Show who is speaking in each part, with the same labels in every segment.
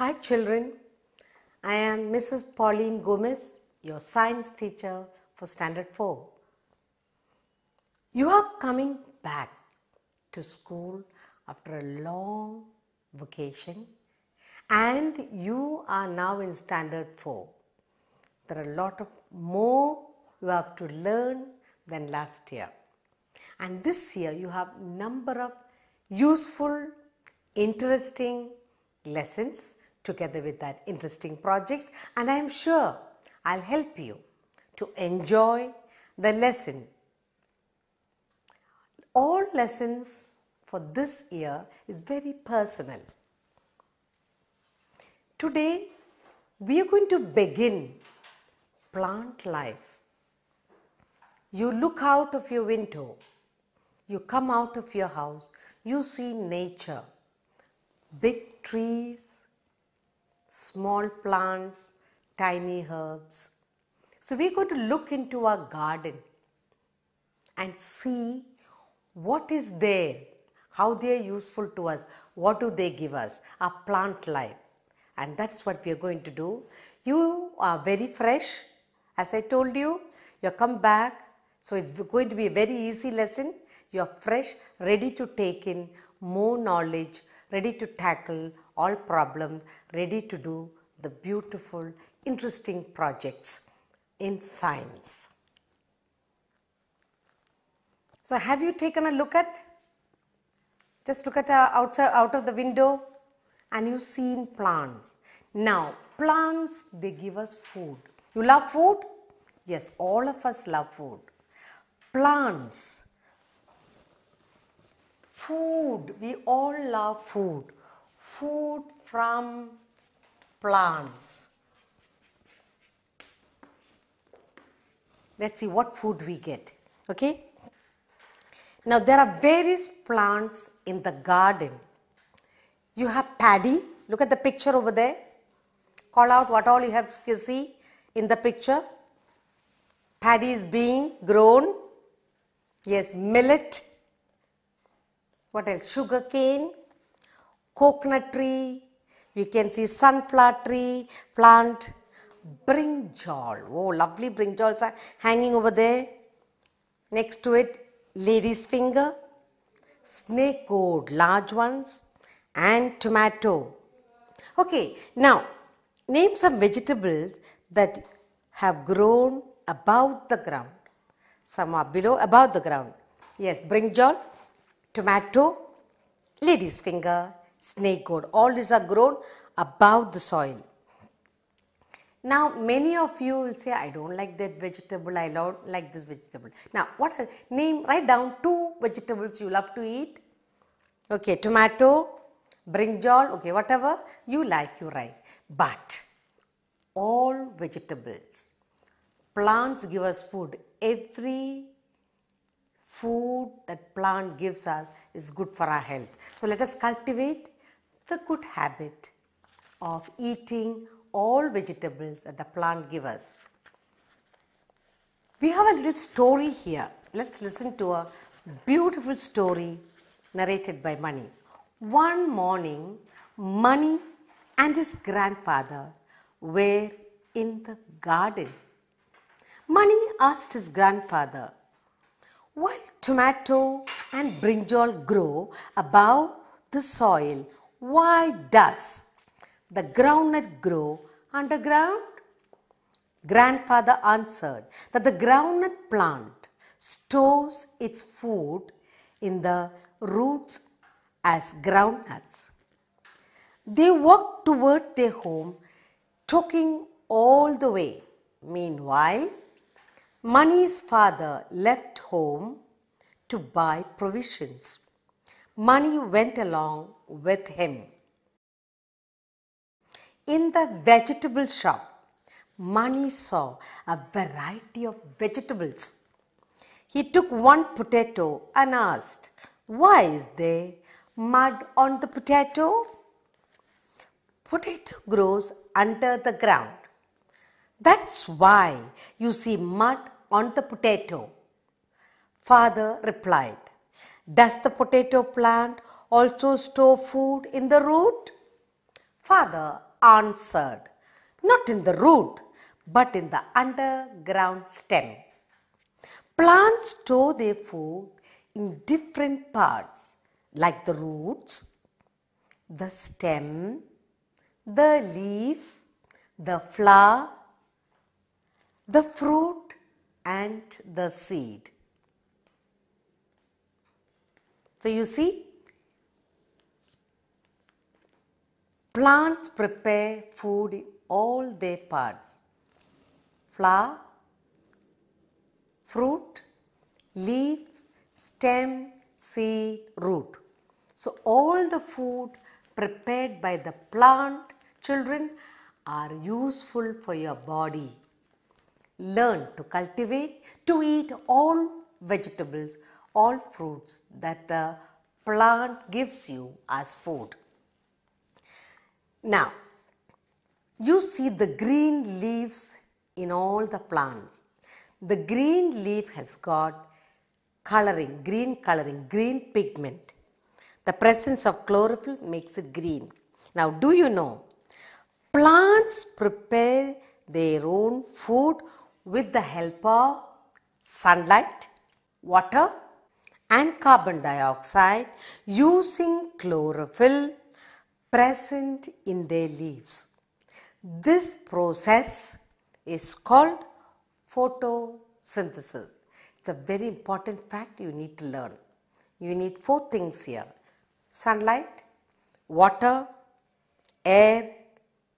Speaker 1: Hi, children. I am Mrs. Pauline Gomez, your science teacher for Standard 4. You are coming back to school after a long vacation and you are now in Standard 4. There are a lot of more you have to learn than last year. And this year you have a number of useful, interesting lessons together with that interesting projects and I am sure I'll help you to enjoy the lesson. All lessons for this year is very personal. Today we are going to begin plant life. You look out of your window, you come out of your house, you see nature, big trees, small plants, tiny herbs. So we're going to look into our garden and see what is there, how they are useful to us, what do they give us, our plant life. And that's what we are going to do. You are very fresh, as I told you, you come back, so it's going to be a very easy lesson. You are fresh, ready to take in more knowledge, ready to tackle all problems, ready to do the beautiful, interesting projects in science. So have you taken a look at? Just look at uh, outside out of the window and you've seen plants. Now plants they give us food. You love food? Yes, all of us love food. Plants, food, we all love food. Food from plants. Let's see what food we get. Okay? Now there are various plants in the garden. You have paddy. Look at the picture over there. Call out what all you have to see in the picture. Paddy is being grown. Yes, millet. What else? Sugar cane, coconut tree. You can see sunflower tree, plant, brinjal. Oh, lovely brinjals are hanging over there. Next to it, lady's finger, snake gourd, large ones, and tomato. Okay, now name some vegetables that have grown above the ground. Some are below, above the ground. Yes, brinjal, tomato, lady's finger, snake gourd. All these are grown above the soil. Now, many of you will say, I don't like that vegetable, I don't like this vegetable. Now, what name, write down two vegetables you love to eat. Okay, tomato, brinjal, okay, whatever you like, you write. But all vegetables, plants give us food. Every food that plant gives us is good for our health. So let us cultivate the good habit of eating all vegetables that the plant give us. We have a little story here. Let's listen to a beautiful story narrated by Mani. One morning, Mani and his grandfather were in the garden. Mani asked his grandfather, While tomato and brinjal grow above the soil, why does the groundnut grow underground? Grandfather answered that the groundnut plant stores its food in the roots as groundnuts. They walked toward their home, talking all the way. Meanwhile, Mani's father left home to buy provisions. Mani went along with him. In the vegetable shop, Mani saw a variety of vegetables. He took one potato and asked, Why is there mud on the potato? Potato grows under the ground. That's why you see mud on the potato. Father replied, Does the potato plant also store food in the root? Father answered, not in the root, but in the underground stem. Plants store their food in different parts, like the roots, the stem, the leaf, the flower, the fruit, and the seed. So you see, plants prepare food in all their parts flower, fruit, leaf, stem, seed, root. So all the food prepared by the plant children are useful for your body. Learn to cultivate, to eat all vegetables, all fruits that the plant gives you as food. Now, you see the green leaves in all the plants. The green leaf has got coloring, green coloring, green pigment. The presence of chlorophyll makes it green. Now, do you know? Plants prepare their own food with the help of sunlight, water, and carbon dioxide using chlorophyll present in their leaves. This process is called photosynthesis. It's a very important fact you need to learn. You need four things here sunlight, water, air,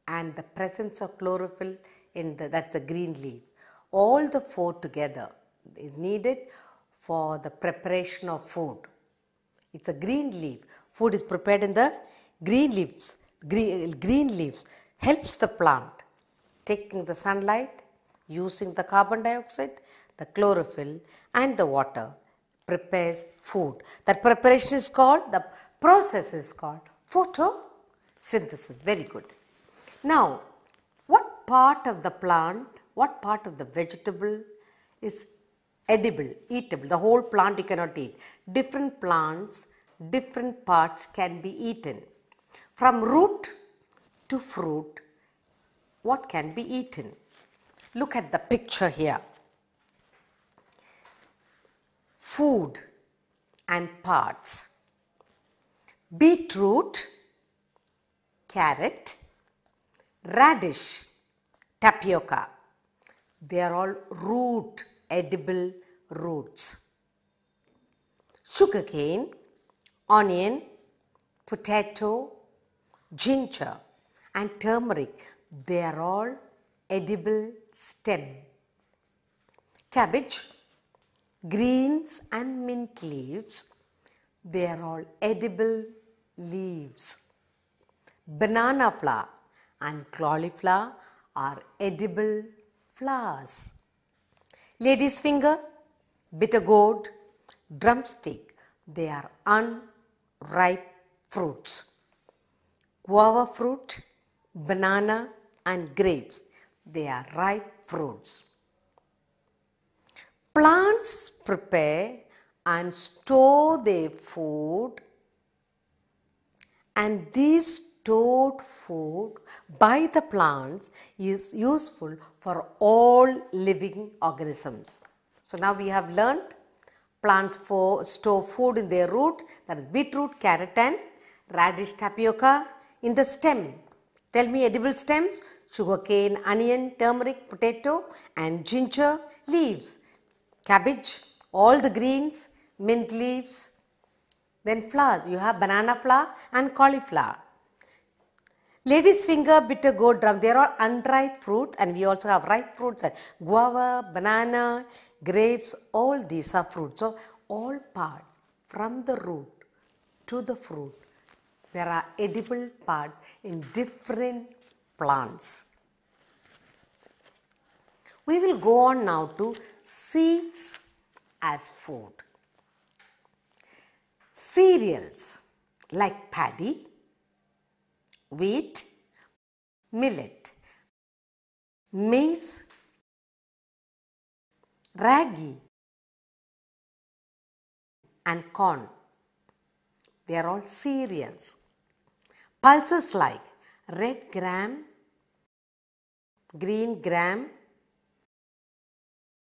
Speaker 1: and the presence of chlorophyll in the that's a green leaf. All the four together is needed for the preparation of food. It's a green leaf. Food is prepared in the green leaves. Green, green leaves helps the plant taking the sunlight, using the carbon dioxide, the chlorophyll, and the water prepares food. That preparation is called, the process is called photosynthesis. Very good. Now, what part of the plant, what part of the vegetable is edible, eatable? The whole plant you cannot eat. Different plants, different parts can be eaten. From root to fruit, what can be eaten? Look at the picture here. Food and parts. Beetroot, carrot, radish, tapioca. They are all root, edible roots. Sugarcane, onion, potato, ginger, and turmeric. They are all edible stem. Cabbage, greens, and mint leaves. They are all edible leaves. Banana flower and cauliflower are edible flowers. Lady's finger, bitter gourd, drumstick, they are unripe fruits. Guava fruit, banana, and grapes, they are ripe fruits. Plants prepare and store their food, and these stored food by the plants is useful for all living organisms. So now we have learned plants for store food in their root that is beetroot, carrot and radish tapioca in the stem. Tell me edible stems sugarcane, onion, turmeric, potato and ginger leaves, cabbage, all the greens, mint leaves, then flowers. You have banana flower and cauliflower. Lady's finger, bitter gourd drum, they are all unripe fruits and we also have ripe fruits and guava, banana, grapes, all these are fruits. So all parts from the root to the fruit, there are edible parts in different plants. We will go on now to seeds as food. Cereals like paddy, wheat, millet, maize, ragi, and corn. They are all cereals. Pulses like red gram, green gram,